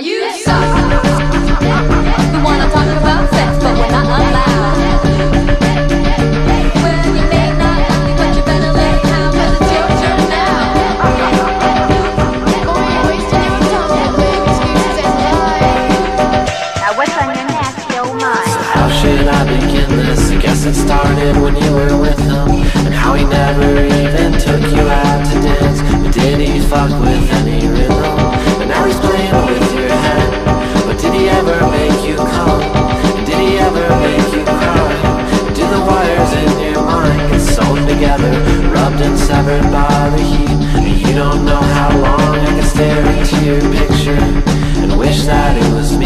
You suck. We wanna talk about sex, but we're not allowed. Well, you may not like me, but you better let it count, 'cause it's your turn now. Now what's on your nasty old mind? How should I begin this? I guess it started when you were with him Rubbed and severed by the heat. And you don't know how long I can stare into your picture And wish that it was